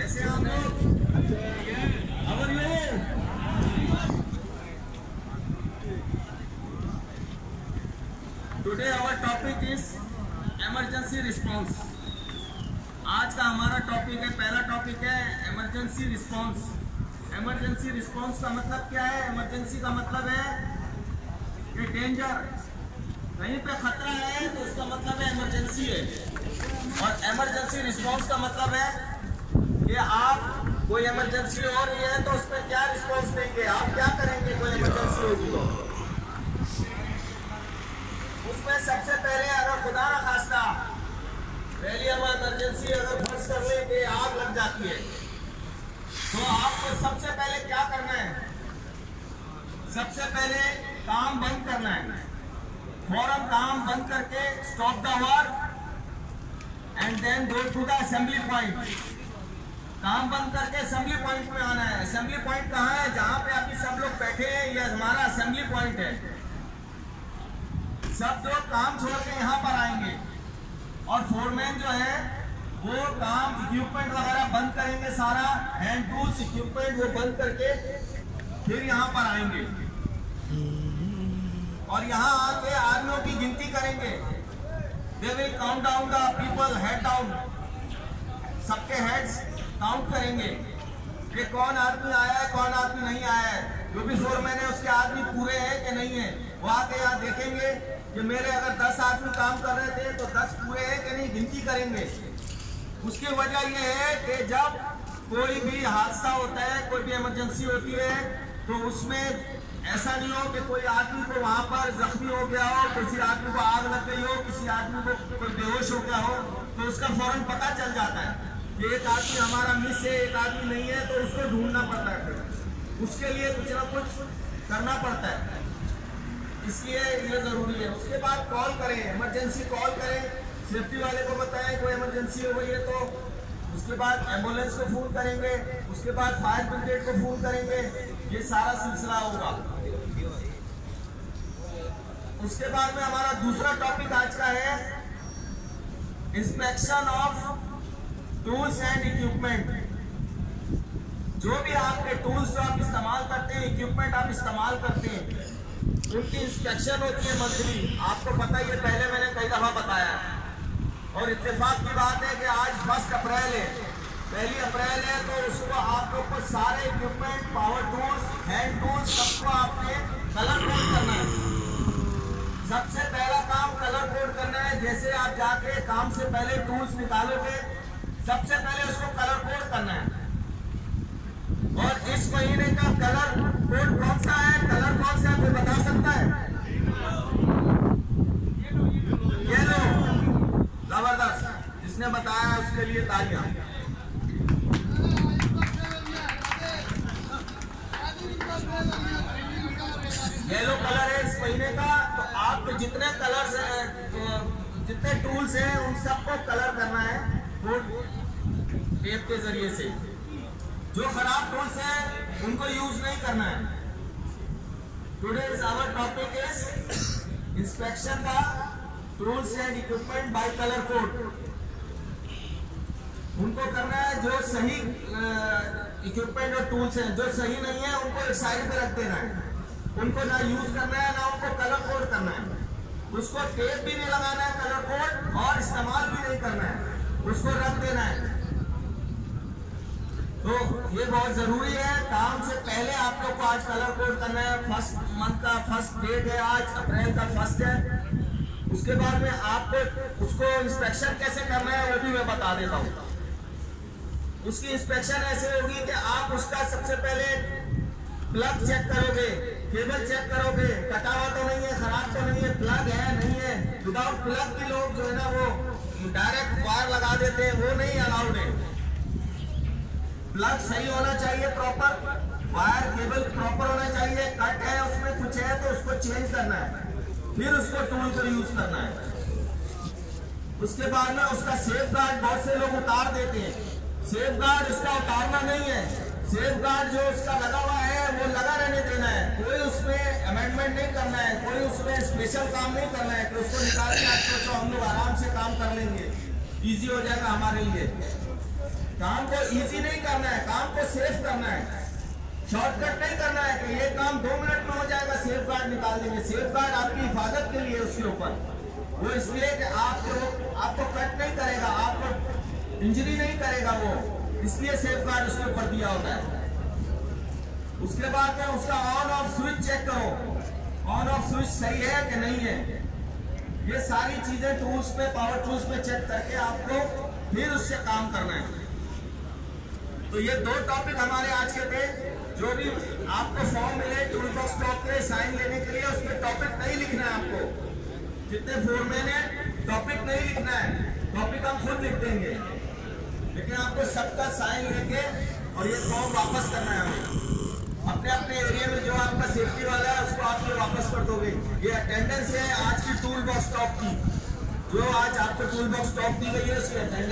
Today our topic is emergency response. आज का हमारा टॉपिक है, पहला टॉपिक है इमरजेंसी रिस्पांस इमरजेंसी रिस्पांस का मतलब क्या है? इमरजेंसी का मतलब है डेंजर कहीं पे खतरा है तो उसका मतलब है इमरजेंसी है। और इमरजेंसी रिस्पांस का मतलब है कि आप कोई इमरजेंसी हो रही है तो उसमें क्या रिस्पांस देंगे? आप क्या करेंगे कोई इमरजेंसी होगी तो? उसमें सबसे पहले अगर खुदा ना खास्ता, पहली हम इमरजेंसी अगर फ़र्ज़ कर ले आग लग जाती है। तो आपको सबसे पहले क्या करना है? सबसे पहले काम बंद करना है। फ़ौरन काम बंद करके stop the work and then go to the assembly point काम बंद करके असेंबली पॉइंट में आना है। असेंबली पॉइंट कहाँ है? जहाँ पे अभी सब लोग बैठे हैं, ये हमारा असेंबली पॉइंट है। सब लोग काम छोड़ के यहाँ पर आएँगे। और फोरमैन जो है, वो काम इक्विपमेंट वगैरह बंद करेंगे सारा। हैंड टूल्स इक्विपमेंट वो बंद करके फिर यहाँ पर आएँगे। और यहाँ आके आदमियों की गिनती करेंगे। They will count down the people head down सबके हेड्स काउंट करेंगे कि कौन आदमी आया है, कौन आदमी नहीं आया है। जो भी फोरमैन है उसके आदमी पूरे हैं कि नहीं है, वो आके यहाँ देखेंगे कि मेरे अगर दस आदमी काम कर रहे थे तो दस पूरे हैं कि नहीं, गिनती करेंगे। उसकी वजह यह है कि जब कोई भी हादसा होता है, कोई भी इमरजेंसी होती है तो उसमें ऐसा नहीं हो कि कोई आदमी को वहाँ पर जख्मी हो गया हो, किसी आदमी को आग लग गई हो, किसी आदमी को कोई बेहोश हो गया हो तो उसका फ़ौरन पता चल जाता है। एक आदमी हमारा मिस है, एक आदमी नहीं है तो उसको ढूंढना पड़ता है उसके लिए कुछ ना कुछ करना पड़ता है। इसलिए ये ज़रूरी है। उसके बाद कॉल करें इमरजेंसी कॉल करें। सेफ्टी वाले को बताएँ, कोई इमरजेंसी हो गई है तो। उसके बाद एंबुलेंस को फ़ोन करेंगे। उसके बाद फायर ब्रिगेड को फ़ोन करेंगे। ये सारा सिलसिला होगा। उसके बाद में हमारा दूसरा टॉपिक आज का है inspection of tools and equipment जो भी आपके टूल्स जो आप इस्तेमाल करते हैं इक्विपमेंट आप इस्तेमाल करते हैं, उनकी इंस्पेक्शन होती है मंथली आपको पता ही है, पहले मैंने कई दफ़ा बताया। और इतफाक की बात है कि आज फ़र्स्ट अप्रैल है। पहली अप्रैल है तो उसको आप लोग को सारे equipment power tools hand tools सबको आपने कलर कोड करना है सबसे पहला काम कलर कोड करना है जैसे आप जाके काम से पहले टूल्स निकालोगे सबसे पहले उसको कलर कोड करना है। और इस महीने का कलर कोड कौन सा है? कलर कौन सा है बता सकता है? येलो ज़बरदस्त। जिसने बताया उसके लिए तालियाँ। येलो कलर है इस महीने का। तो आपके जितने कलर्स हैं तो जितने टूल्स हैं, उन सबको कलर करना है। टेप के ज़रिए से। जो खराब टूल्स है, उनको यूज़ नहीं करना है। Today is our topic is inspection का tools and equipment by colour code उनको करना है जो सही इक्विपमेंट और टूल्स हैं। जो सही नहीं है, उनको एक साइड पे रख देना है। उनको ना यूज़ करना है, ना उनको कलर कोड करना है। उसको टेप भी नहीं लगाना है कलर कोड और इस्तेमाल भी नहीं करना है। उसको रख देना है। तो ये बहुत ज़रूरी है। काम से पहले आप लोग को आज कलर कोड करना है। फ़र्स्ट मंथ का फ़र्स्ट डेट है आज अप्रैल का फ़र्स्ट है। उसके बाद में आपको उसको इंस्पेक्शन कैसे करना है, वो भी मैं बता देता हूँ। उसकी इंस्पेक्शन ऐसे होगी कि आप उसका सबसे पहले प्लग चेक करोगे केबल चेक करोगे। कटा हुआ तो नहीं है, खराब तो नहीं है प्लग है, नहीं है। विदाउट प्लग भी लोग जो है ना, वो डायरेक्ट वायर लगा देते हैं, वो नहीं अलाउड है। प्लग सही होना चाहिए प्रॉपर वायर केबल प्रॉपर होना चाहिए। कट है उसमें, कुछ है तो उसको चेंज करना है। फिर उसको टूल को यूज़ करना है। उसके बाद में उसका सेफ़ गार्ड बहुत से लोग उतार देते हैं। सेफ़ गार्ड उसका उतारना नहीं है। सेफ़ गार्ड जो उसका लगा हुआ है, वो लगा रहने देना है। कोई उसमें अमेंडमेंट नहीं करना है, कोई उसमें स्पेशल काम नहीं करना है। कि उसको निकाल के आपको तो हम लोग आराम से काम कर लेंगे। इजी हो जाएगा हमारे लिए। काम को इजी नहीं करना है, काम को सेफ़ करना है। शॉर्टकट नहीं करना है कि ये काम दो मिनट में हो जाएगा सेफ़ गार्ड निकाल देंगे। सेफ़ गार्ड आपकी हिफाजत के लिए उसके ऊपर। वो इसलिए कि आपको आपको कट नहीं करेगा, आपको इंजरी नहीं करेगा वो। इसलिए सेफ़ गार्ड उसके ऊपर दिया होता है। उसके बाद में उसका ऑन ऑफ़ स्विच चेक करो। ऑन ऑफ़ स्विच सही है कि नहीं है? ये सारी चीज़ें टूल्स पे पावर टूल्स पे चेक करके आपको फिर उससे काम करना है। तो ये दो टॉपिक हमारे आज के थे जो भी आपको फॉर्म मिले टूल बॉक्स टॉप के साइन लेने के लिए, उसमें टॉपिक नहीं लिखना है आपको। जितने फोरमैन है टॉपिक नहीं लिखना है। टॉपिक हम खुद लिख देंगे। लेकिन आपको सबका साइन लेके और ये फॉर्म वापस करना है अपने अपने एरिया में जो आपका सेफ्टी वाला है, उसको आप वापस कर दोगे। ये अटेंडेंस है आज की टूल बॉक्स टॉप की। जो आज आपको टूल बॉक्स टॉप दी गई है, उसकी अटेंडेंस